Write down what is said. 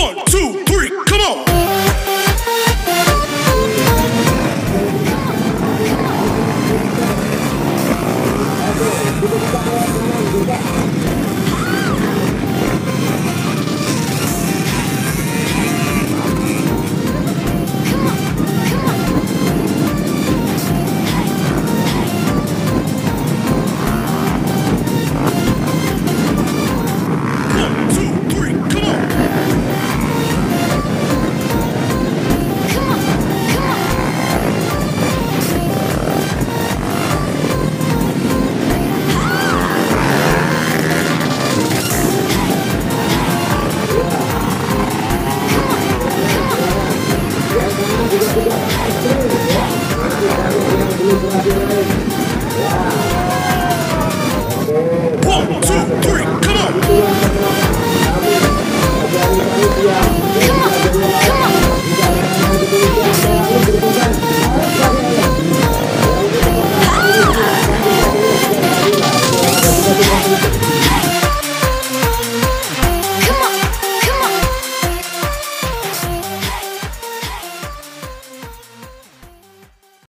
One.